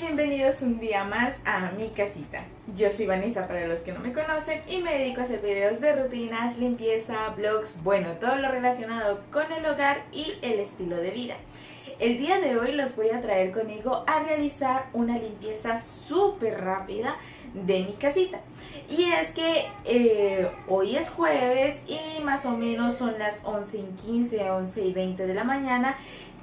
Bienvenidos un día más a mi casita. Yo soy Vanessa para los que no me conocen y me dedico a hacer videos de rutinas, limpieza, blogs, bueno, todo lo relacionado con el hogar y el estilo de vida. El día de hoy los voy a traer conmigo a realizar una limpieza súper rápida de mi casita. Y es que eh, hoy es jueves y más o menos son las 11 y 15, 11 y 20 de la mañana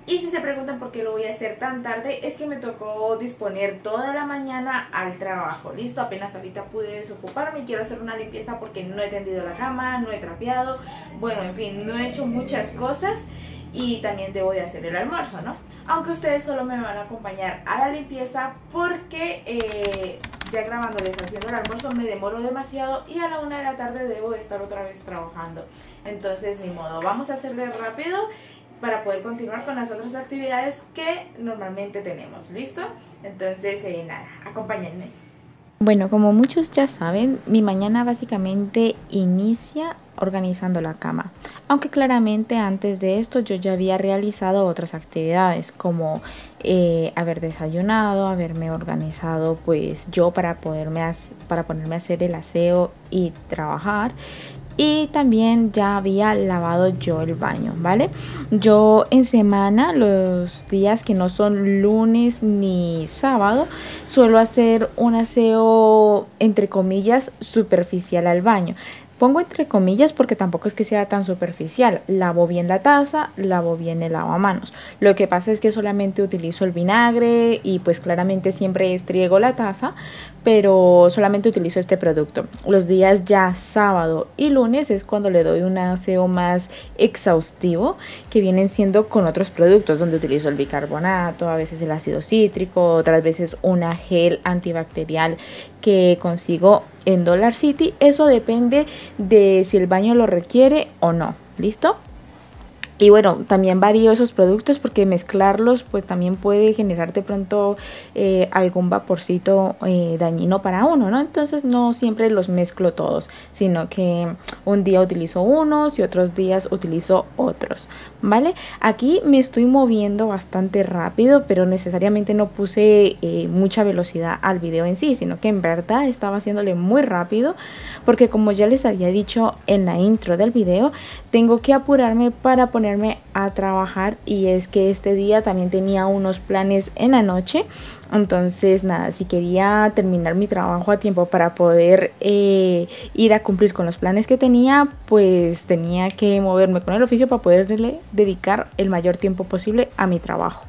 y si se preguntan por qué lo voy a hacer tan tarde, es que me tocó disponer toda la mañana al trabajo. Listo, apenas ahorita pude desocuparme y quiero hacer una limpieza porque no he tendido la cama, no he trapeado. Bueno, en fin, no he hecho muchas cosas y también debo de hacer el almuerzo, ¿no? Aunque ustedes solo me van a acompañar a la limpieza porque eh, ya grabándoles haciendo el almuerzo me demoro demasiado y a la una de la tarde debo de estar otra vez trabajando. Entonces, ni modo, vamos a hacerle rápido para poder continuar con las otras actividades que normalmente tenemos. ¿Listo? Entonces, eh, nada, acompáñenme. Bueno, como muchos ya saben, mi mañana básicamente inicia organizando la cama. Aunque claramente antes de esto yo ya había realizado otras actividades como eh, haber desayunado, haberme organizado pues yo para, poderme para ponerme a hacer el aseo y trabajar y también ya había lavado yo el baño, ¿vale? Yo en semana, los días que no son lunes ni sábado, suelo hacer un aseo entre comillas superficial al baño. Pongo entre comillas porque tampoco es que sea tan superficial. Lavo bien la taza, lavo bien el lavamanos. Lo que pasa es que solamente utilizo el vinagre y pues claramente siempre estriego la taza, pero solamente utilizo este producto. Los días ya sábado y lunes es cuando le doy un aseo más exhaustivo que vienen siendo con otros productos donde utilizo el bicarbonato, a veces el ácido cítrico, otras veces una gel antibacterial que consigo en Dollar City. Eso depende de si el baño lo requiere o no. ¿Listo? Y bueno, también varío esos productos porque mezclarlos pues también puede generar de pronto eh, algún vaporcito eh, dañino para uno, ¿no? Entonces no siempre los mezclo todos, sino que un día utilizo unos y otros días utilizo otros, ¿vale? Aquí me estoy moviendo bastante rápido, pero necesariamente no puse eh, mucha velocidad al video en sí, sino que en verdad estaba haciéndole muy rápido porque como ya les había dicho en la intro del video, tengo que apurarme para poner a trabajar y es que este día también tenía unos planes en la noche entonces nada si quería terminar mi trabajo a tiempo para poder eh, ir a cumplir con los planes que tenía pues tenía que moverme con el oficio para poderle dedicar el mayor tiempo posible a mi trabajo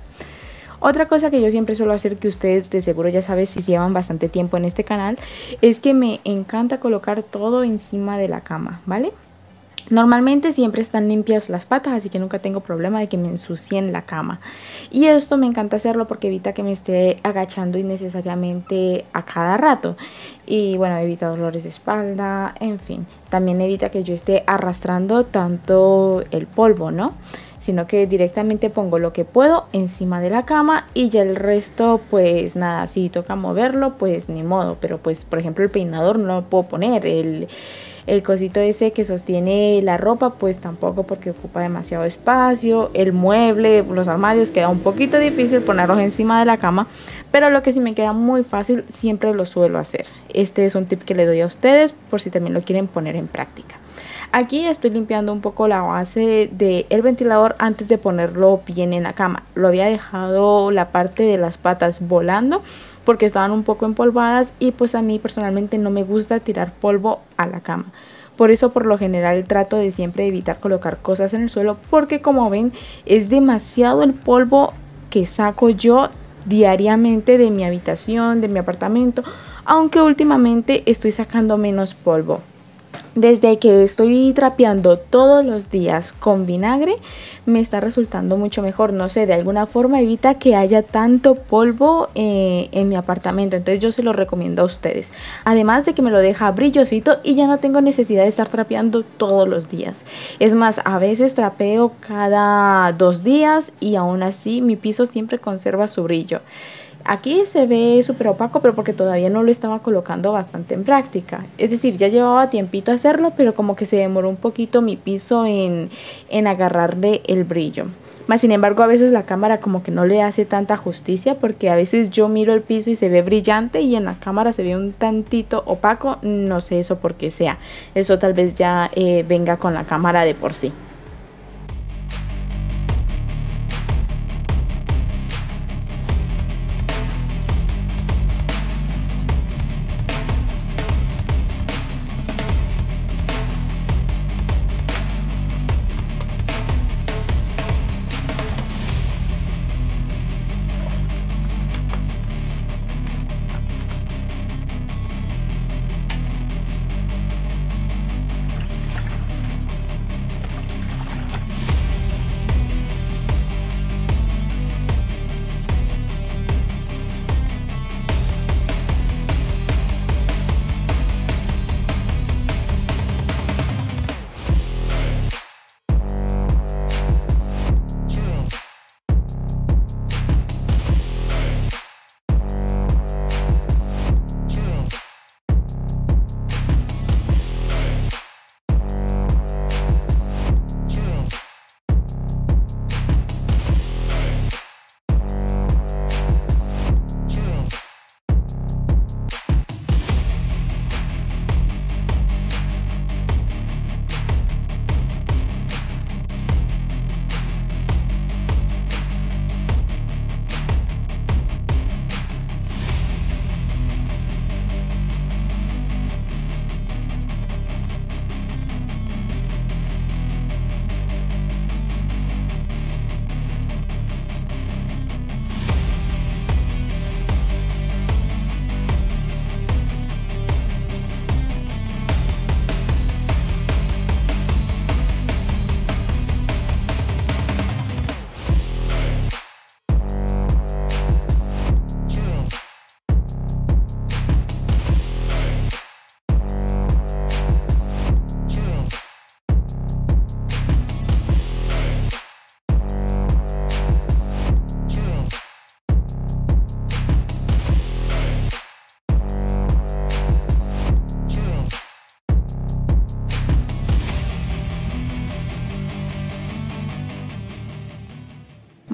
otra cosa que yo siempre suelo hacer que ustedes de seguro ya saben si llevan bastante tiempo en este canal es que me encanta colocar todo encima de la cama, ¿vale? Normalmente siempre están limpias las patas, así que nunca tengo problema de que me ensucien la cama. Y esto me encanta hacerlo porque evita que me esté agachando innecesariamente a cada rato. Y bueno, evita dolores de espalda, en fin. También evita que yo esté arrastrando tanto el polvo, ¿no? Sino que directamente pongo lo que puedo encima de la cama y ya el resto, pues nada, si toca moverlo, pues ni modo. Pero pues, por ejemplo, el peinador no lo puedo poner, el el cosito ese que sostiene la ropa, pues tampoco porque ocupa demasiado espacio. El mueble, los armarios, queda un poquito difícil ponerlos encima de la cama. Pero lo que sí me queda muy fácil, siempre lo suelo hacer. Este es un tip que le doy a ustedes por si también lo quieren poner en práctica. Aquí estoy limpiando un poco la base del ventilador antes de ponerlo bien en la cama. Lo había dejado la parte de las patas volando porque estaban un poco empolvadas y pues a mí personalmente no me gusta tirar polvo a la cama. Por eso por lo general trato de siempre evitar colocar cosas en el suelo porque como ven es demasiado el polvo que saco yo diariamente de mi habitación, de mi apartamento, aunque últimamente estoy sacando menos polvo. Desde que estoy trapeando todos los días con vinagre, me está resultando mucho mejor. No sé, de alguna forma evita que haya tanto polvo eh, en mi apartamento. Entonces yo se lo recomiendo a ustedes. Además de que me lo deja brillosito y ya no tengo necesidad de estar trapeando todos los días. Es más, a veces trapeo cada dos días y aún así mi piso siempre conserva su brillo. Aquí se ve súper opaco, pero porque todavía no lo estaba colocando bastante en práctica. Es decir, ya llevaba tiempito hacerlo, pero como que se demoró un poquito mi piso en, en agarrarle el brillo. Más sin embargo, a veces la cámara como que no le hace tanta justicia porque a veces yo miro el piso y se ve brillante y en la cámara se ve un tantito opaco. No sé eso por qué sea. Eso tal vez ya eh, venga con la cámara de por sí.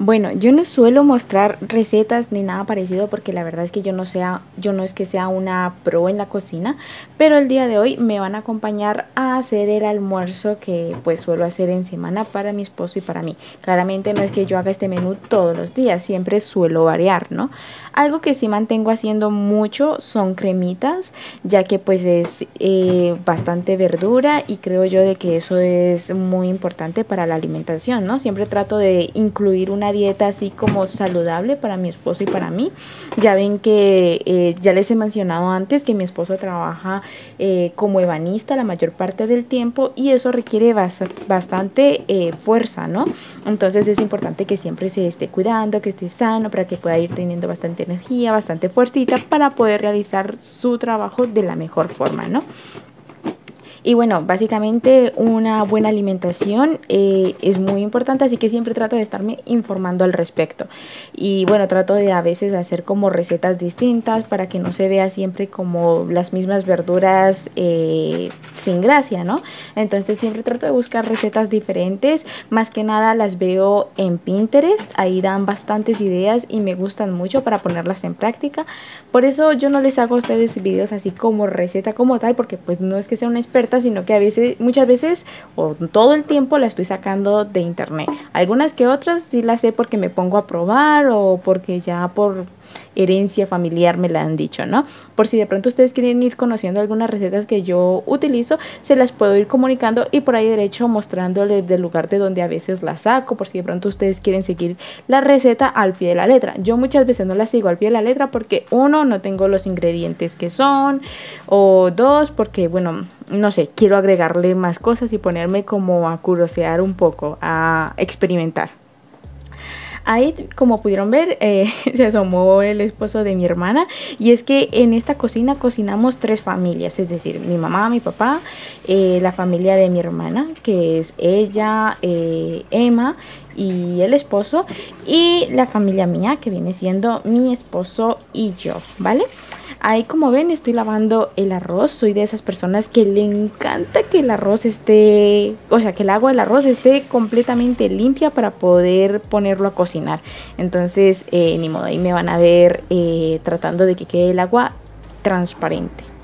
Bueno, yo no suelo mostrar recetas ni nada parecido porque la verdad es que yo no sea, yo no es que sea una pro en la cocina, pero el día de hoy me van a acompañar a hacer el almuerzo que pues suelo hacer en semana para mi esposo y para mí. Claramente no es que yo haga este menú todos los días, siempre suelo variar, ¿no? Algo que sí mantengo haciendo mucho son cremitas, ya que pues es eh, bastante verdura y creo yo de que eso es muy importante para la alimentación, ¿no? Siempre trato de incluir una dieta así como saludable para mi esposo y para mí. Ya ven que eh, ya les he mencionado antes que mi esposo trabaja eh, como ebanista la mayor parte del tiempo y eso requiere bastante fuerza, ¿no? Entonces es importante que siempre se esté cuidando, que esté sano para que pueda ir teniendo bastante energía, bastante fuercita para poder realizar su trabajo de la mejor forma, ¿no? Y bueno, básicamente una buena alimentación eh, es muy importante, así que siempre trato de estarme informando al respecto. Y bueno, trato de a veces hacer como recetas distintas para que no se vea siempre como las mismas verduras eh, sin gracia, ¿no? Entonces siempre trato de buscar recetas diferentes. Más que nada las veo en Pinterest, ahí dan bastantes ideas y me gustan mucho para ponerlas en práctica. Por eso yo no les hago a ustedes videos así como receta como tal, porque pues no es que sea una experta sino que a veces, muchas veces o todo el tiempo la estoy sacando de internet. Algunas que otras sí las sé porque me pongo a probar o porque ya por herencia familiar me la han dicho, ¿no? Por si de pronto ustedes quieren ir conociendo algunas recetas que yo utilizo, se las puedo ir comunicando y por ahí derecho mostrándoles del lugar de donde a veces las saco, por si de pronto ustedes quieren seguir la receta al pie de la letra. Yo muchas veces no la sigo al pie de la letra porque uno, no tengo los ingredientes que son, o dos, porque bueno, no sé, quiero agregarle más cosas y ponerme como a curiosear un poco, a experimentar. Ahí, como pudieron ver, eh, se asomó el esposo de mi hermana. Y es que en esta cocina cocinamos tres familias, es decir, mi mamá, mi papá, eh, la familia de mi hermana, que es ella, eh, Emma y el esposo, y la familia mía, que viene siendo mi esposo y yo, ¿vale? Ahí como ven estoy lavando el arroz. Soy de esas personas que le encanta que el arroz esté, o sea, que el agua del arroz esté completamente limpia para poder ponerlo a cocinar. Entonces, eh, ni modo, ahí me van a ver eh, tratando de que quede el agua transparente.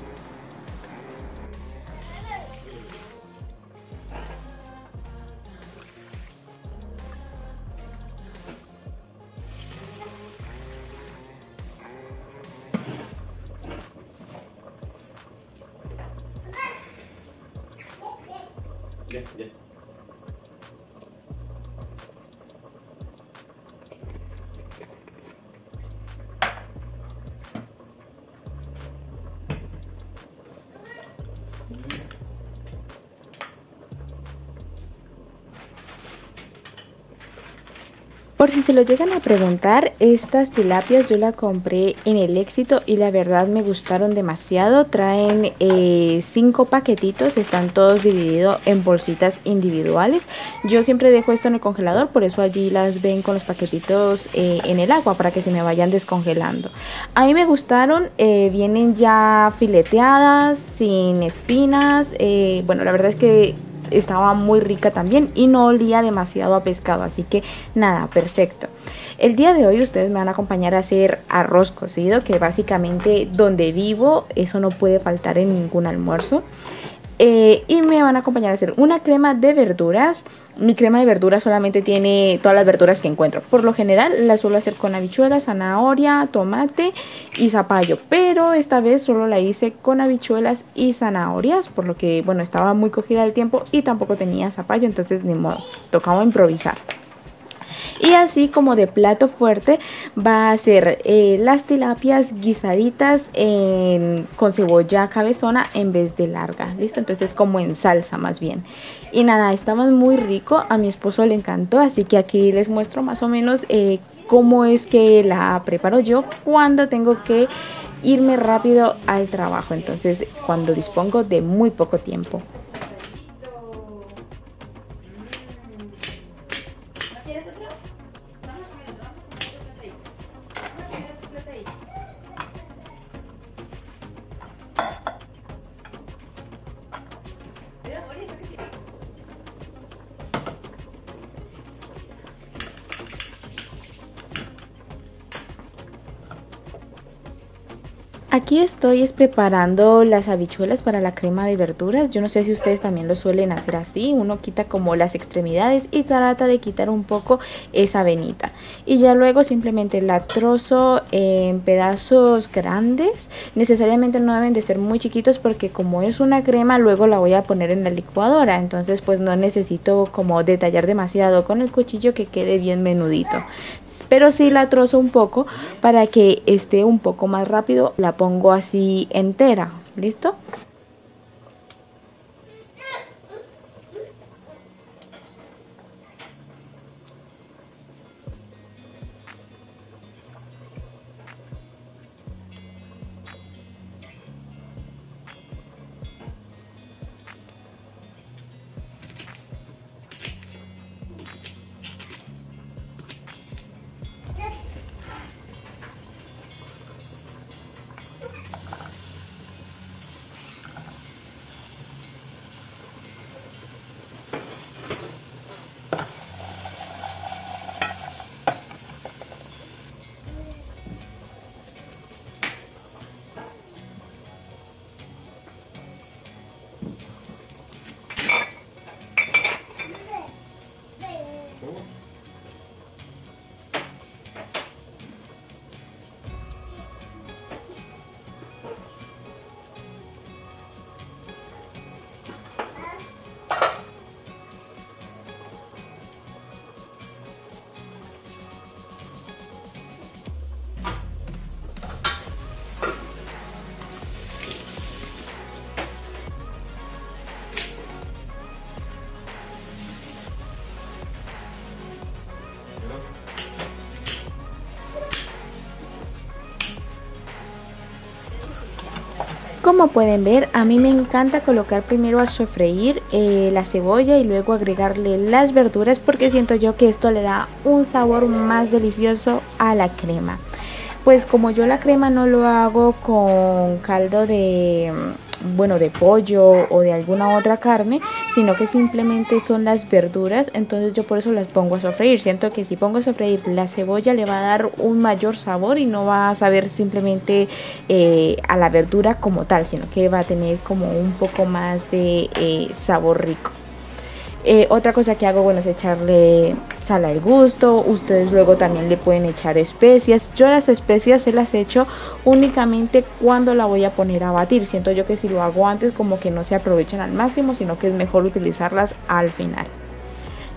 Por si se lo llegan a preguntar, estas tilapias yo la compré en el éxito y la verdad me gustaron demasiado. Traen eh, cinco paquetitos, están todos divididos en bolsitas individuales. Yo siempre dejo esto en el congelador, por eso allí las ven con los paquetitos eh, en el agua para que se me vayan descongelando. A mí me gustaron, eh, vienen ya fileteadas, sin espinas. bueno, la verdad es que estaba muy rica también y no olía demasiado a pescado, así que nada, perfecto. El día de hoy ustedes me van a acompañar a hacer arroz cocido, que básicamente donde vivo eso no puede faltar en ningún almuerzo. Eh, y me van a acompañar a hacer una crema de verduras. Mi crema de verduras solamente tiene todas las verduras que encuentro. Por lo general la suelo hacer con habichuelas, zanahoria, tomate y zapallo. Pero esta vez solo la hice con habichuelas y zanahorias. Por lo que, bueno, estaba muy cogida el tiempo y tampoco tenía zapallo. Entonces, ni modo, tocaba improvisar. Y así como de plato fuerte va a ser eh, las tilapias guisaditas con cebolla cabezona en vez de larga. ¿Listo? Entonces como en salsa más bien. Y nada, estaban muy rico. A mi esposo le encantó. Así que aquí les muestro más o menos eh, cómo es que la preparo yo cuando tengo que irme rápido al trabajo. Entonces cuando dispongo de muy poco tiempo. Aquí estoy es preparando las habichuelas para la crema de verduras. Yo no sé si ustedes también lo suelen hacer así. Uno quita como las extremidades y trata de quitar un poco esa venita. Y ya luego simplemente la trozo en pedazos grandes. Necesariamente no deben de ser muy chiquitos porque como es una crema luego la voy a poner en la licuadora. Entonces pues no necesito como detallar demasiado con el cuchillo que quede bien menudito pero sí la trozo un poco para que esté un poco más rápido la pongo así entera listo Como pueden ver, a mí me encanta colocar primero a sofreír eh, la cebolla y luego agregarle las verduras porque siento yo que esto le da un sabor más delicioso a la crema. Pues como yo la crema no lo hago con caldo de bueno, de pollo o de alguna otra carne, sino que simplemente son las verduras, entonces yo por eso las pongo a sofreír. Siento que si pongo a sofreír la cebolla le va a dar un mayor sabor y no va a saber simplemente eh, a la verdura como tal, sino que va a tener como un poco más de eh, sabor rico. Eh, otra cosa que hago, bueno, es echarle sal al gusto. Ustedes luego también le pueden echar especias. Yo las especias se las echo únicamente cuando la voy a poner a batir. Siento yo que si lo hago antes como que no se aprovechan al máximo, sino que es mejor utilizarlas al final.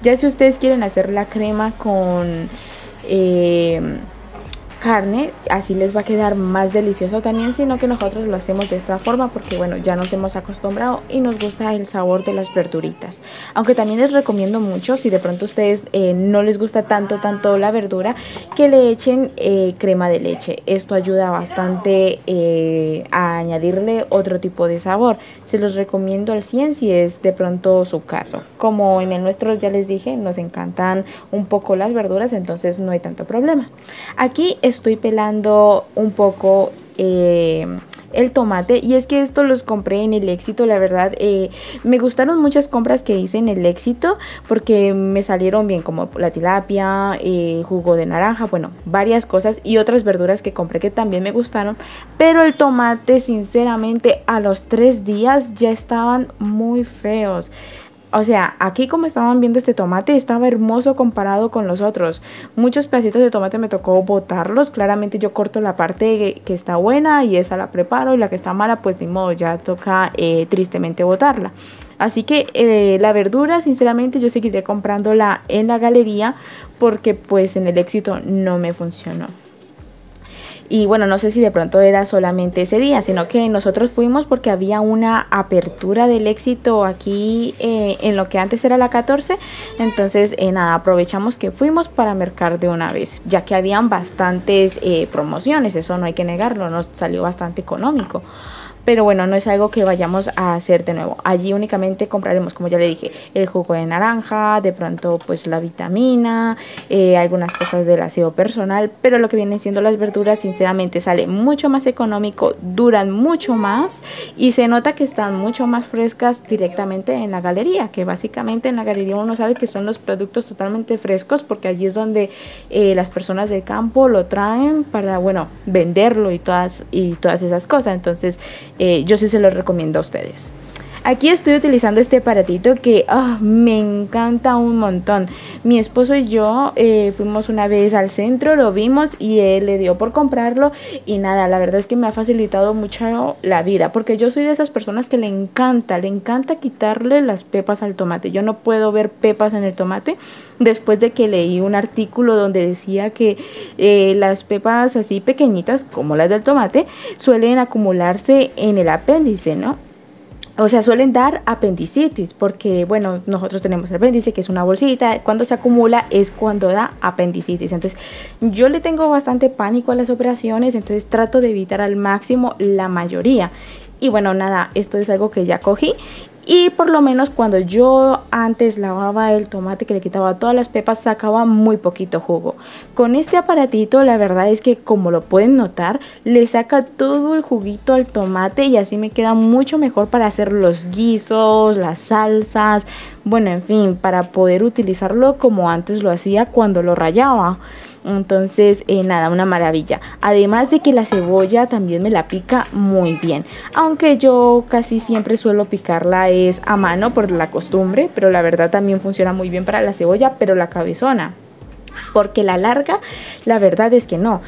Ya si ustedes quieren hacer la crema con... Eh, carne, así les va a quedar más delicioso también, sino que nosotros lo hacemos de esta forma porque bueno, ya nos hemos acostumbrado y nos gusta el sabor de las verduritas. Aunque también les recomiendo mucho, si de pronto ustedes eh, no les gusta tanto, tanto la verdura, que le echen eh, crema de leche. Esto ayuda bastante eh, a añadirle otro tipo de sabor. Se los recomiendo al 100 si es de pronto su caso. Como en el nuestro ya les dije, nos encantan un poco las verduras, entonces no hay tanto problema. Aquí es estoy pelando un poco eh, el tomate y es que esto los compré en el éxito la verdad eh, me gustaron muchas compras que hice en el éxito porque me salieron bien como la tilapia eh, jugo de naranja bueno varias cosas y otras verduras que compré que también me gustaron pero el tomate sinceramente a los tres días ya estaban muy feos o sea, aquí como estaban viendo este tomate estaba hermoso comparado con los otros. Muchos pedacitos de tomate me tocó botarlos. Claramente yo corto la parte que está buena y esa la preparo y la que está mala pues ni modo, ya toca eh, tristemente botarla. Así que eh, la verdura sinceramente yo seguiré comprándola en la galería porque pues en el éxito no me funcionó. Y bueno, no sé si de pronto era solamente ese día, sino que nosotros fuimos porque había una apertura del éxito aquí eh, en lo que antes era la 14. Entonces, eh, nada, aprovechamos que fuimos para mercar de una vez, ya que habían bastantes eh, promociones, eso no hay que negarlo, nos salió bastante económico pero bueno, no es algo que vayamos a hacer de nuevo. Allí únicamente compraremos, como ya le dije, el jugo de naranja, de pronto pues la vitamina, eh, algunas cosas del aseo personal, pero lo que vienen siendo las verduras sinceramente sale mucho más económico, duran mucho más y se nota que están mucho más frescas directamente en la galería, que básicamente en la galería uno sabe que son los productos totalmente frescos porque allí es donde eh, las personas del campo lo traen para, bueno, venderlo y todas, y todas esas cosas. Entonces, eh, yo sí se lo recomiendo a ustedes. Aquí estoy utilizando este aparatito que ah, me encanta un montón. Mi esposo y yo eh, fuimos una vez al centro, lo vimos y él le dio por comprarlo. Y nada, la verdad es que me ha facilitado mucho la vida. Porque yo soy de esas personas que le encanta, le encanta quitarle las pepas al tomate. Yo no puedo ver pepas en el tomate después de que leí un artículo donde decía que eh, las pepas así pequeñitas, como las del tomate, suelen acumularse en el apéndice, ¿no? O sea, suelen dar apendicitis porque, bueno, nosotros tenemos el apéndice que es una bolsita, cuando se acumula es cuando da apendicitis. Entonces, yo le tengo bastante pánico a las operaciones, entonces trato de evitar al máximo la mayoría. Y bueno, nada, esto es algo que ya cogí y por lo menos cuando yo antes lavaba el tomate que le quitaba todas las pepas sacaba muy poquito jugo. Con este aparatito la verdad es que como lo pueden notar le saca todo el juguito al tomate y así me queda mucho mejor para hacer los guisos, las salsas, bueno en fin para poder utilizarlo como antes lo hacía cuando lo rayaba. Entonces, eh, nada, una maravilla. Además de que la cebolla también me la pica muy bien. Aunque yo casi siempre suelo picarla es a mano por la costumbre, pero la verdad también funciona muy bien para la cebolla, pero la cabezona. Porque la larga, la verdad es que no.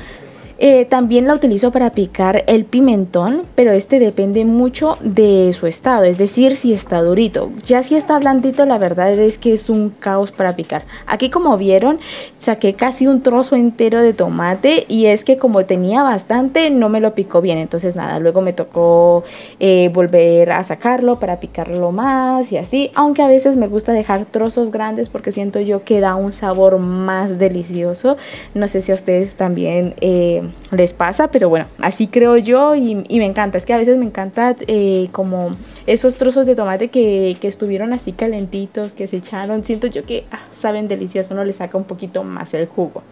Eh, también la utilizo para picar el pimentón, pero este depende mucho de su estado, es decir, si está durito. Ya si está blandito, la verdad es que es un caos para picar. Aquí como vieron, saqué casi un trozo entero de tomate y es que como tenía bastante, no me lo picó bien. Entonces nada, luego me tocó eh, volver a sacarlo para picarlo más y así. Aunque a veces me gusta dejar trozos grandes porque siento yo que da un sabor más delicioso. No sé si a ustedes también... Eh, les pasa, pero bueno, así creo yo y, me encanta. Es que a veces me encanta eh, como esos trozos de tomate que, estuvieron así calentitos, que se echaron. Siento yo que ah, saben delicioso, uno le saca un poquito más el jugo.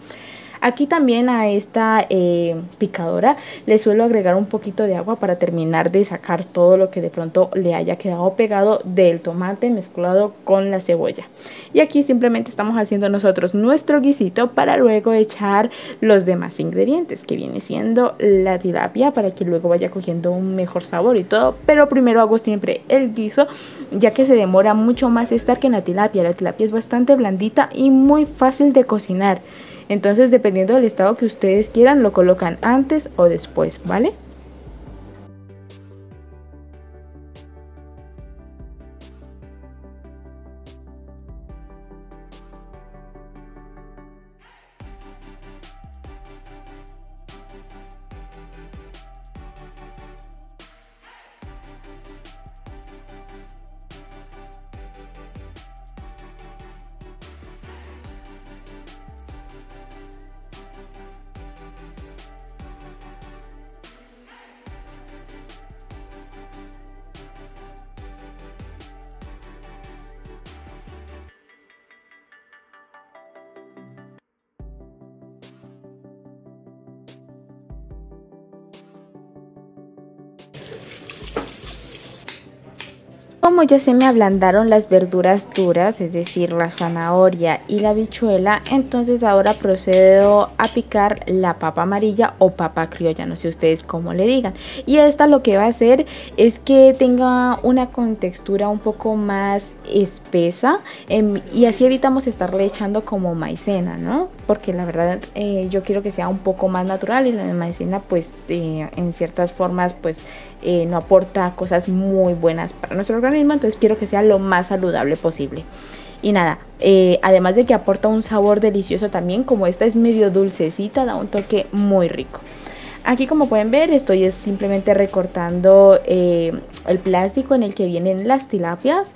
Aquí también a esta eh, picadora le suelo agregar un poquito de agua para terminar de sacar todo lo que de pronto le haya quedado pegado del tomate mezclado con la cebolla. Y aquí simplemente estamos haciendo nosotros nuestro guisito para luego echar los demás ingredientes que viene siendo la tilapia para que luego vaya cogiendo un mejor sabor y todo. Pero primero hago siempre el guiso ya que se demora mucho más estar que en la tilapia. La tilapia es bastante blandita y muy fácil de cocinar. Entonces dependiendo del estado que ustedes quieran lo colocan antes o después, ¿vale? Como ya se me ablandaron las verduras duras, es decir, la zanahoria y la bichuela, entonces ahora procedo a picar la papa amarilla o papa criolla, no sé ustedes cómo le digan. Y esta lo que va a hacer es que tenga una contextura un poco más espesa em, y así evitamos estarle echando como maicena, ¿no? Porque la verdad eh, yo quiero que sea un poco más natural y la maicena pues eh, en ciertas formas pues eh, no aporta cosas muy buenas para nuestro organismo, entonces quiero que sea lo más saludable posible. Y nada, eh, además de que aporta un sabor delicioso también, como esta es medio dulcecita, da un toque muy rico. Aquí como pueden ver estoy simplemente recortando eh, el plástico en el que vienen las tilapias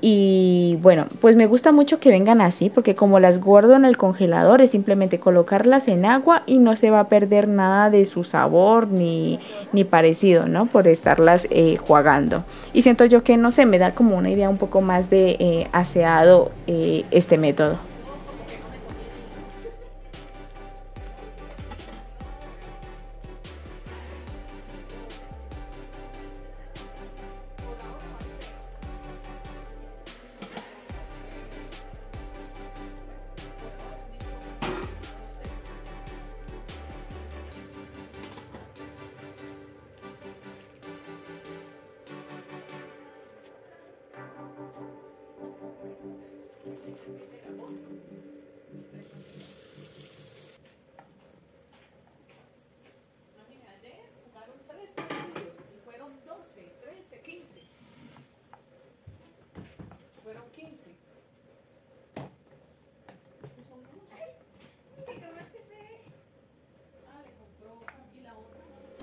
y bueno, pues me gusta mucho que vengan así porque como las guardo en el congelador es simplemente colocarlas en agua y no se va a perder nada de su sabor ni, ni parecido, ¿no? Por estarlas eh, jugando. Y siento yo que, no sé, me da como una idea un poco más de eh, aseado eh, este método.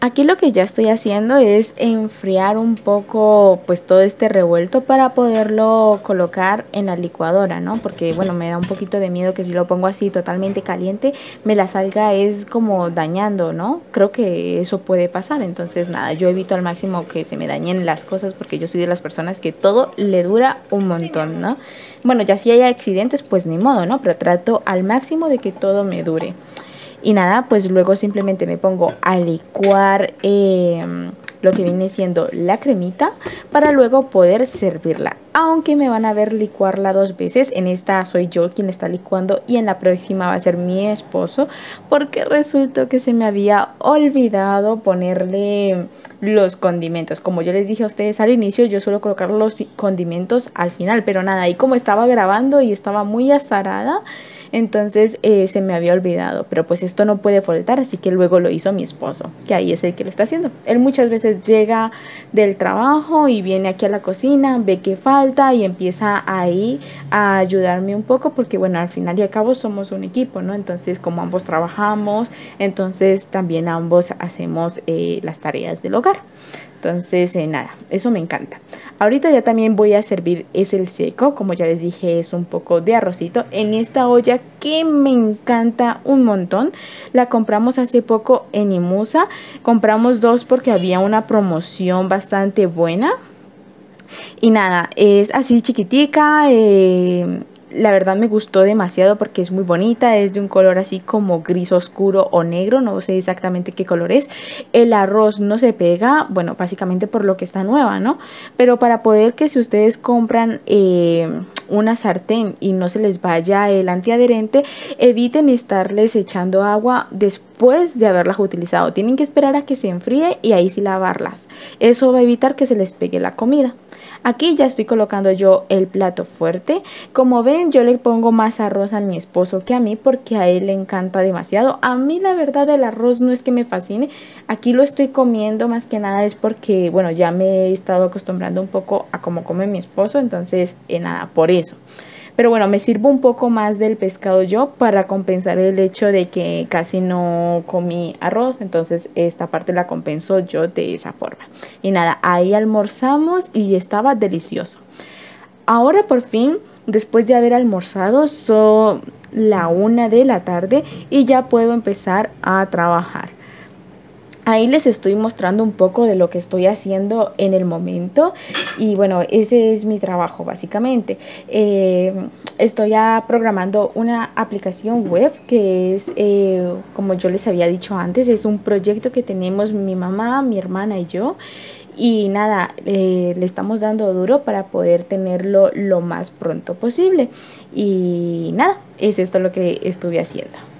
Aquí lo que ya estoy haciendo es enfriar un poco pues todo este revuelto para poderlo colocar en la licuadora, ¿no? Porque bueno, me da un poquito de miedo que si lo pongo así totalmente caliente, me la salga es como dañando, ¿no? Creo que eso puede pasar, entonces nada, yo evito al máximo que se me dañen las cosas porque yo soy de las personas que todo le dura un montón, ¿no? Bueno, ya si hay accidentes, pues ni modo, ¿no? Pero trato al máximo de que todo me dure. Y nada, pues luego simplemente me pongo a licuar em, lo que viene siendo la cremita para luego poder servirla. Aunque me van a ver licuarla dos veces, en esta soy yo quien está licuando y en la próxima va a ser mi esposo porque resultó que se me había olvidado ponerle los condimentos. Como yo les dije a ustedes al inicio, yo suelo colocar los condimentos al final, pero nada, y como estaba grabando y estaba muy azarada, entonces eh, se me había olvidado, pero pues esto no puede faltar, así que luego lo hizo mi esposo, que ahí es el que lo está haciendo. Él muchas veces llega del trabajo y viene aquí a la cocina, ve que falta y empieza ahí a ayudarme un poco, porque bueno, al final y al cabo somos un equipo, ¿no? Entonces como ambos trabajamos, entonces también ambos hacemos eh, las tareas del hogar. Entonces, eh, nada, eso me encanta. Ahorita ya también voy a servir es el seco, como ya les dije, es un poco de arrocito en esta olla que me encanta un montón. La compramos hace poco en Imusa. Compramos dos porque había una promoción bastante buena. Y nada, es así chiquitica. Eh, la verdad me gustó demasiado porque es muy bonita, es de un color así como gris oscuro o negro, no sé exactamente qué color es. El arroz no se pega, bueno, básicamente por lo que está nueva, ¿no? Pero para poder que si ustedes compran eh, una sartén y no se les vaya el antiadherente, eviten estarles echando agua después de haberlas utilizado. Tienen que esperar a que se enfríe y ahí sí lavarlas. Eso va a evitar que se les pegue la comida. Aquí ya estoy colocando yo el plato fuerte. Como ven, yo le pongo más arroz a mi esposo que a mí porque a él le encanta demasiado. A mí la verdad el arroz no es que me fascine. Aquí lo estoy comiendo más que nada es porque, bueno, ya me he estado acostumbrando un poco a cómo come mi esposo. Entonces, eh, nada, por eso. Pero bueno, me sirvo un poco más del pescado yo para compensar el hecho de que casi no comí arroz. Entonces esta parte la compenso yo de esa forma. Y nada, ahí almorzamos y estaba delicioso. Ahora por fin, después de haber almorzado, son la una de la tarde y ya puedo empezar a trabajar. Ahí les estoy mostrando un poco de lo que estoy haciendo en el momento y bueno, ese es mi trabajo básicamente. Eh, estoy ya programando una aplicación web que es, eh, como yo les había dicho antes, es un proyecto que tenemos mi mamá, mi hermana y yo. Y nada, eh, le estamos dando duro para poder tenerlo lo más pronto posible. Y nada, es esto lo que estuve haciendo.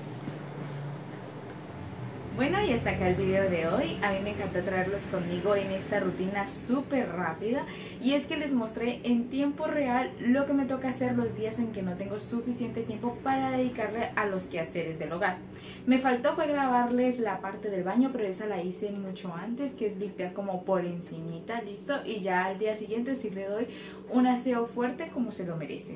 Bueno, y hasta acá el video de hoy. A mí me encantó traerlos conmigo en esta rutina súper rápida. Y es que les mostré en tiempo real lo que me toca hacer los días en que no tengo suficiente tiempo para dedicarle a los quehaceres del hogar. Me faltó fue grabarles la parte del baño, pero esa la hice mucho antes, que es limpiar como por encimita, listo. Y ya al día siguiente sí le doy un aseo fuerte como se lo merece.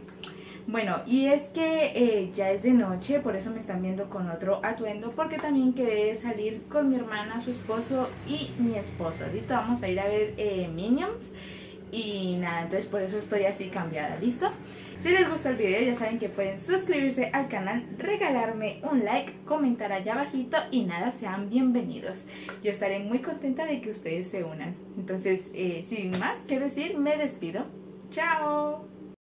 Bueno, y es que eh, ya es de noche, por eso me están viendo con otro atuendo, porque también quedé salir con mi hermana, su esposo y mi esposo. ¿Listo? Vamos a ir a ver eh, Minions. Y nada, entonces por eso estoy así cambiada, ¿listo? Si les gustó el video ya saben que pueden suscribirse al canal, regalarme un like, comentar allá abajito y nada, sean bienvenidos. Yo estaré muy contenta de que ustedes se unan. Entonces, eh, sin más que decir, me despido. ¡Chao!